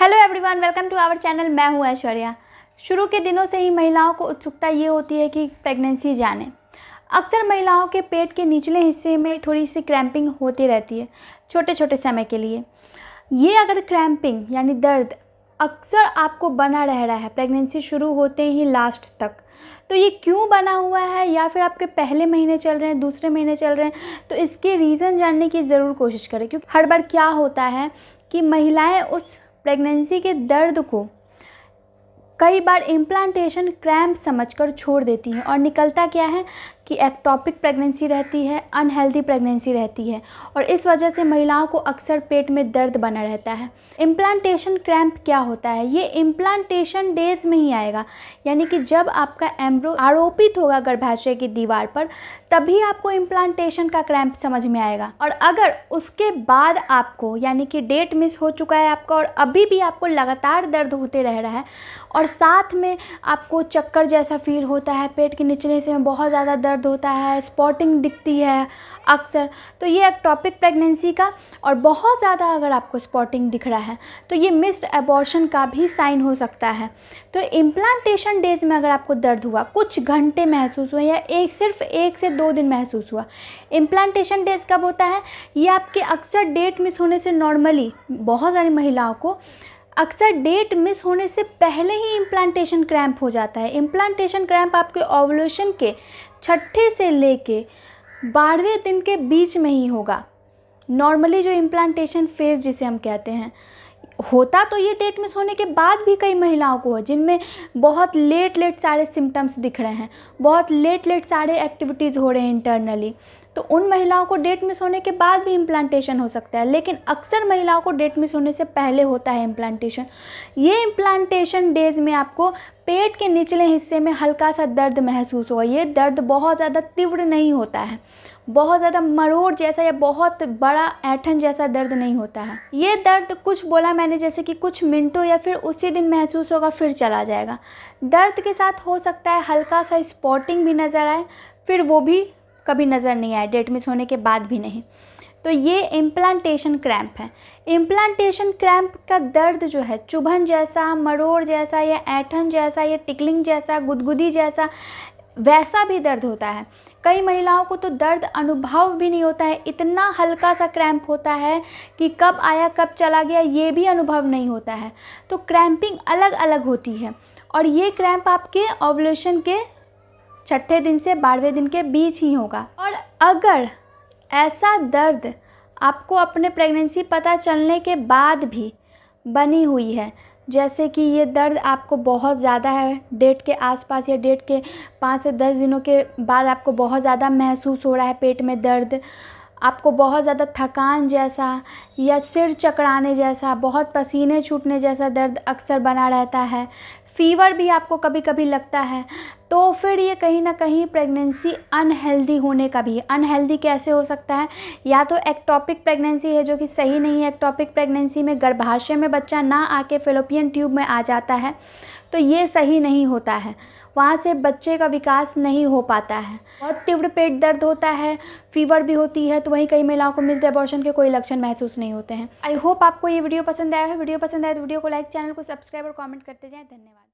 Hello everyone welcome to our channel मैं हूँ ऐश्वर्या। शुरू के दिनों से ही महिलाओं को उत्सुकता ये होती है कि प्रेगनेंसी जाने। अक्सर महिलाओं के पेट के निचले हिस्से में थोड़ी सी क्रैम्पिंग होती रहती है छोटे छोटे समय के लिए। ये अगर क्रैम्पिंग यानी दर्द, अक्सर आपको बना रह रहा है प्रेगनेंसी शुरू होते ही लास्ट तक। तो ये क्यों बना हुआ है या फिर आपके पहले महीने चल रहे हैं, दूसरे महीने चल रहे हैं तो इसके रीज़न जानने की ज़रूर कोशिश करें, क्योंकि हर बार क्या होता है कि महिलाएँ उस प्रेगनेंसी के दर्द को कई बार इम्प्लांटेशन क्रैम्प समझकर छोड़ देती हैं। और निकलता क्या है? कि एक्टॉपिक प्रेगनेंसी रहती है अनहेल्दी प्रेगनेंसी रहती है और इस वजह से महिलाओं को अक्सर पेट में दर्द बना रहता है। इम्प्लांटेशन क्रैम्प क्या होता है? ये इम्प्लांटेशन डेज़ में ही आएगा, यानी कि जब आपका एम्ब्रो आरोपित होगा गर्भाशय की दीवार पर, तभी आपको इम्प्लांटेशन का क्रैम्प समझ में आएगा। और अगर उसके बाद आपको, यानी कि डेट मिस हो चुका है आपका और अभी भी आपको लगातार दर्द होते रह रहा है और साथ में आपको चक्कर जैसा फील होता है, पेट के निचले हिस्से में बहुत ज़्यादा दर्द दर्द होता है स्पॉटिंग दिखती है अक्सर। तो ये एक टॉपिक प्रेगनेंसी का और बहुत ज़्यादा अगर आपको स्पॉटिंग दिख रहा है तो ये मिस्ड एबॉर्शन का भी साइन हो सकता है। तो इम्प्लांटेशन डेज़ में अगर आपको दर्द हुआ, कुछ घंटे महसूस हुआ या एक, सिर्फ़ एक से दो दिन महसूस हुआ इम्प्लांटेशन डेज़ कब होता है? ये आपके अक्सर डेट मिस होने से नॉर्मली बहुत सारी महिलाओं को अक्सर डेट मिस होने से पहले ही इम्प्लांटेशन क्रैम्प हो जाता है। इम्प्लांटेशन क्रैम्प आपके ओवल्यूशन के छठे से लेके बारहवें दिन के बीच में ही होगा। नॉर्मली जो इम्प्लांटेशन फ़ेज़ जिसे हम कहते हैं, होता तो ये डेट मिस होने के बाद भी कई महिलाओं को है, जिनमें बहुत लेट लेट सारे सिम्टम्स दिख रहे हैं, बहुत लेट लेट सारे एक्टिविटीज़ हो रहे हैं इंटरनली तो उन महिलाओं को डेट मिस होने के बाद भी इम्प्लांटेशन हो सकता है, लेकिन अक्सर महिलाओं को डेट मिस होने से पहले होता है इम्प्लांटेशन ये इम्प्लांटेशन डेज़ में आपको पेट के निचले हिस्से में हल्का सा दर्द महसूस होगा। ये दर्द बहुत ज़्यादा तीव्र नहीं होता है। बहुत ज़्यादा मरोड़ जैसा या बहुत बड़ा ऐठन जैसा दर्द नहीं होता है। ये दर्द कुछ बोला मैंने जैसे कि कुछ मिनटों या फिर उसी दिन महसूस होगा, फिर चला जाएगा। दर्द के साथ हो सकता है हल्का सा स्पॉटिंग भी नज़र आए, फिर वो भी कभी नज़र नहीं आए, डेट मिस होने के बाद भी नहीं। तो ये इम्प्लांटेशन क्रैम्प है। इम्प्लांटेशन क्रैम्प का दर्द जो है, चुभन जैसा, मरोड़ जैसा, या ऐठन जैसा, या टिकलिंग जैसा, गुदगुदी जैसा, वैसा भी दर्द होता है। कई महिलाओं को तो दर्द अनुभव भी नहीं होता है। इतना हल्का सा क्रैम्प होता है कि कब आया, कब चला गया, ये भी अनुभव नहीं होता है। तो क्रैम्पिंग अलग अलग होती है। और ये क्रैम्प आपके ओवल्यूशन के छठे दिन से बारहवें दिन के बीच ही होगा। और अगर ऐसा दर्द आपको अपने प्रेगनेंसी पता चलने के बाद भी बनी हुई है, जैसे कि ये दर्द आपको बहुत ज़्यादा है डेट के आसपास या डेट के पाँच से दस दिनों के बाद आपको बहुत ज़्यादा महसूस हो रहा है पेट में दर्द, आपको बहुत ज़्यादा थकान जैसा या सिर चकराने जैसा, बहुत पसीने छूटने जैसा दर्द अक्सर बना रहता है फ़ीवर भी आपको कभी कभी लगता है तो फिर ये कहीं ना कहीं प्रेगनेंसी अनहेल्दी होने का भी अनहेल्दी कैसे हो सकता है? या तो एक्टॉपिक प्रेगनेंसी है जो कि सही नहीं है, एक्टॉपिक प्रेगनेंसी में गर्भाशय में बच्चा ना आके फिलोपियन ट्यूब में आ जाता है तो ये सही नहीं होता है। वहाँ से बच्चे का विकास नहीं हो पाता है। बहुत तीव्र पेट दर्द होता है, फीवर भी होती है तो वहीं कई महिलाओं को मिस एबॉर्शन के कोई लक्षण महसूस नहीं होते हैं। आई होप आपको ये वीडियो पसंद आया है। वीडियो पसंद आया तो वीडियो को लाइक, चैनल को सब्सक्राइब और कॉमेंट करते जाएँ। धन्यवाद।